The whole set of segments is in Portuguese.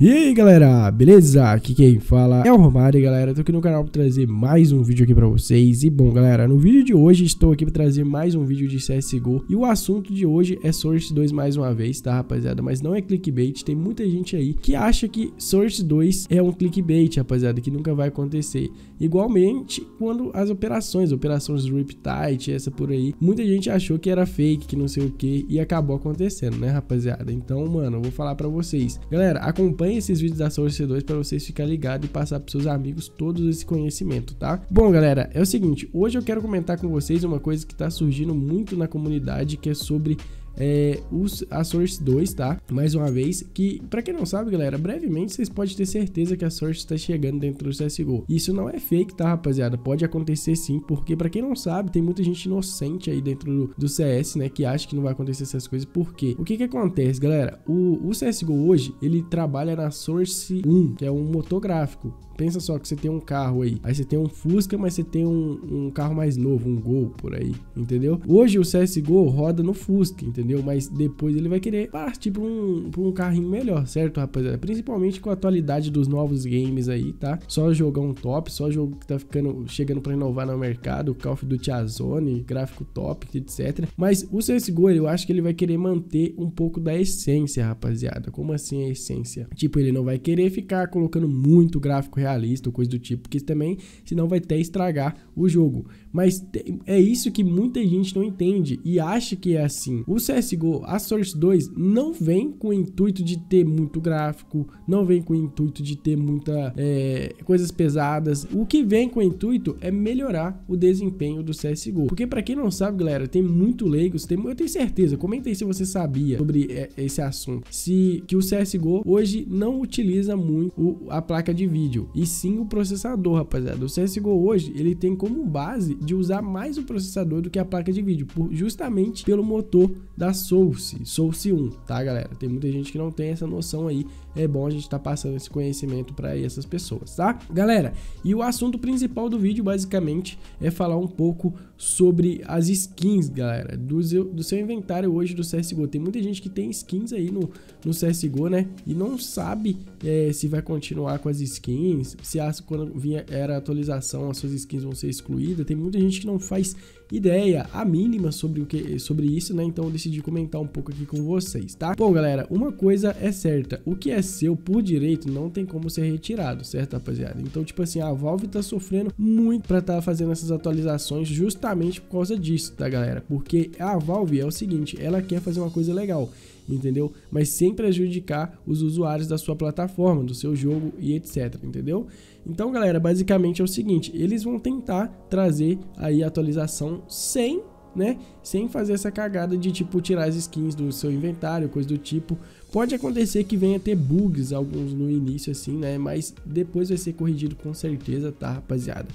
E aí galera, beleza? Aqui quem fala é o Romário, galera. Tô aqui no canal para trazer mais um vídeo aqui para vocês. E bom, galera, no vídeo de hoje estou aqui para trazer mais um vídeo de CSGO. E o assunto de hoje é Source 2 mais uma vez, tá, rapaziada? Mas não é clickbait. Tem muita gente aí que acha que Source 2 é um clickbait, rapaziada, que nunca vai acontecer. Igualmente, quando as operações, operações Riptide, essa por aí, muita gente achou que era fake, que não sei o que, e acabou acontecendo, né, rapaziada? Então, mano, eu vou falar para vocês. Galera, acompanhe acompanhe esses vídeos da Source 2 para vocês ficarem ligados e passar para seus amigos todo esse conhecimento, tá? Bom, galera, é o seguinte, hoje eu quero comentar com vocês uma coisa que está surgindo muito na comunidade, que é sobre é, os, a Source 2, tá? Mais uma vez, que para quem não sabe, galera, brevemente vocês podem ter certeza que a Source está chegando dentro do CSGO. Isso não é fake, tá, rapaziada? Pode acontecer sim, porque para quem não sabe, tem muita gente inocente aí dentro do, do, CS, né, que acha que não vai acontecer essas coisas. Por quê? O que que acontece, galera? O, o CSGO hoje, ele trabalha na Source 1, que é um motor gráfico. Pensa só que você tem um carro aí, aí você tem um Fusca, mas você tem um, um carro mais novo, um Gol por aí, entendeu? Hoje o CSGO roda no Fusca, entendeu? Mas depois ele vai querer partir para um, pra um carrinho melhor, certo, rapaziada? Principalmente com a atualidade dos novos games aí, tá? Só jogar um top, só jogo que tá ficando, chegando para inovar no mercado, Call of Duty Azone, gráfico top, etc. Mas o CSGO, eu acho que ele vai querer manter um pouco da essência, rapaziada. Como assim a essência? Tipo, ele não vai querer ficar colocando muito gráfico realista ou coisa do tipo, porque também, senão vai até estragar o jogo. Mas é isso que muita gente não entende e acha que é assim. O CSGO, a Source 2, não vem com o intuito de ter muito gráfico, não vem com o intuito de ter muita é, coisas pesadas. O que vem com o intuito é melhorar o desempenho do CSGO. Porque para quem não sabe, galera, tem muito leigos, tem, eu tenho certeza, comenta aí se você sabia sobre é, esse assunto. Se que o CSGO hoje não utiliza muito o, a placa de vídeo, e sim o processador, rapaziada. O CSGO hoje, ele tem como base de usar mais o processador do que a placa de vídeo, por, justamente pelo motor da Source, Source 1, tá, galera? Tem muita gente que não tem essa noção aí, é bom a gente estar tá passando esse conhecimento para essas pessoas, tá? Galera, e o assunto principal do vídeo, basicamente, é falar um pouco sobre as skins, galera, do do seu inventário hoje do CSGO. Tem muita gente que tem skins aí no, no CSGO, né? E não sabe é, se vai continuar com as skins, se as, quando era atualização, as suas skins vão ser excluídas. Tem muita gente que não faz ideia, a mínima sobre, o que, sobre isso, né? Então eu decidi comentar um pouco aqui com vocês, tá? Bom, galera, uma coisa é certa, o que é seu por direito não tem como ser retirado, certo, rapaziada? Então, tipo assim, a Valve tá sofrendo muito pra estar tá fazendo essas atualizações justamente por causa disso, tá, galera? Porque a Valve é o seguinte, ela quer fazer uma coisa legal entendeu? Mas sem prejudicar os usuários da sua plataforma, do seu jogo e etc, entendeu? Então, galera, basicamente é o seguinte, eles vão tentar trazer aí a atualização sem né? Sem fazer essa cagada de tipo tirar as skins do seu inventário, coisa do tipo. Pode acontecer que venha ter bugs, alguns no início assim, né? Mas depois vai ser corrigido com certeza, tá, rapaziada?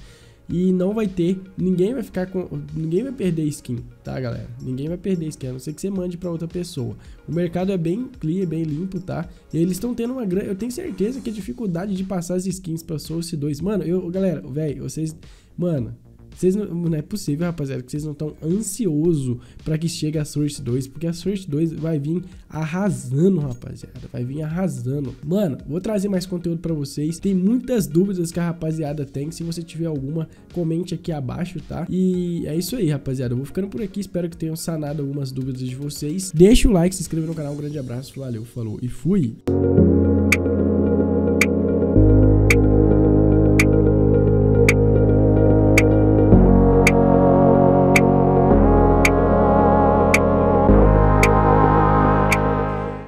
E não vai ter, ninguém vai ficar com, ninguém vai perder skin, tá, galera? Ninguém vai perder skin, a não ser que você mande para outra pessoa. O mercado é bem clear, bem limpo, tá? E eles estão tendo uma grande, eu tenho certeza que a dificuldade de passar as skins para Source 2, mano, eu, galera, velho, vocês, mano, vocês não, não é possível, rapaziada, que vocês não estão ansioso para que chegue a Source 2, porque a Source 2 vai vir arrasando, rapaziada, vai vir arrasando. Mano, vou trazer mais conteúdo para vocês. Tem muitas dúvidas que a rapaziada tem. Se você tiver alguma, comente aqui abaixo, tá? E é isso aí, rapaziada. Eu vou ficando por aqui. Espero que tenham sanado algumas dúvidas de vocês. Deixa o like, se inscreva no canal. Um grande abraço, valeu, falou e fui!